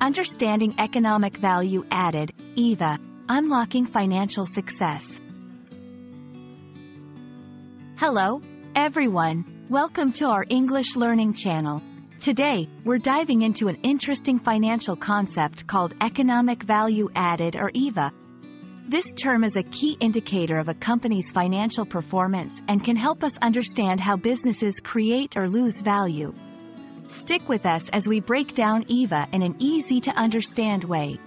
Understanding Economic Value Added, EVA, Unlocking Financial Success. Hello, everyone. Welcome to our English Learning channel. Today, we're diving into an interesting financial concept called Economic Value Added or EVA. This term is a key indicator of a company's financial performance and can help us understand how businesses create or lose value. Stick with us as we break down EVA in an easy-to-understand way.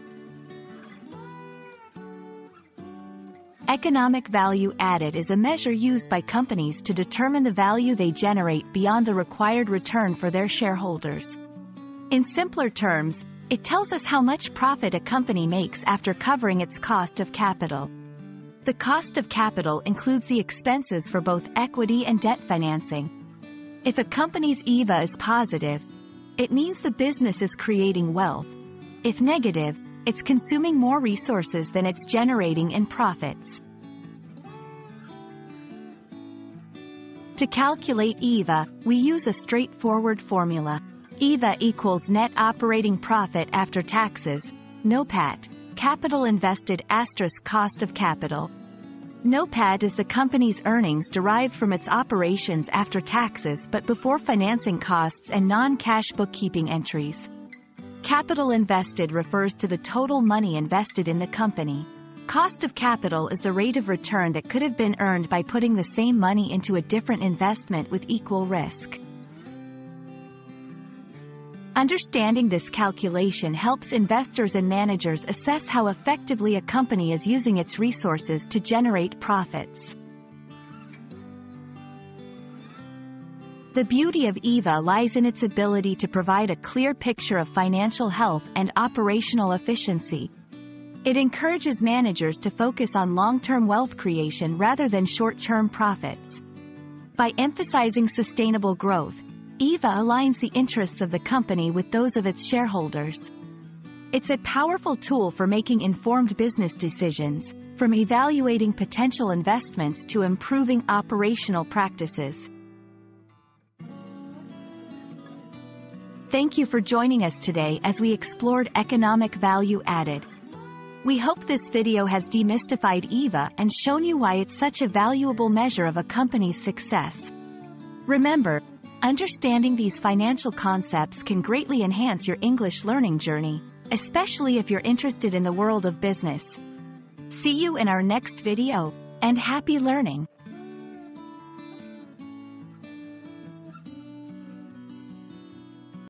Economic value added is a measure used by companies to determine the value they generate beyond the required return for their shareholders. In simpler terms, it tells us how much profit a company makes after covering its cost of capital. The cost of capital includes the expenses for both equity and debt financing, if a company's EVA is positive, it means the business is creating wealth. If negative, it's consuming more resources than it's generating in profits. To calculate EVA, we use a straightforward formula. EVA equals net operating profit after taxes, NOPAT, capital invested asterisk cost of capital. NOPAT is the company's earnings derived from its operations after taxes but before financing costs and non-cash bookkeeping entries. Capital invested refers to the total money invested in the company. Cost of capital is the rate of return that could have been earned by putting the same money into a different investment with equal risk. Understanding this calculation helps investors and managers assess how effectively a company is using its resources to generate profits. The beauty of EVA lies in its ability to provide a clear picture of financial health and operational efficiency. It encourages managers to focus on long-term wealth creation rather than short-term profits. By emphasizing sustainable growth, EVA aligns the interests of the company with those of its shareholders. It's a powerful tool for making informed business decisions, from evaluating potential investments to improving operational practices. Thank you for joining us today as we explored economic value added. We hope this video has demystified EVA and shown you why it's such a valuable measure of a company's success. Remember, Understanding these financial concepts can greatly enhance your English learning journey, especially if you're interested in the world of business. See you in our next video, and happy learning!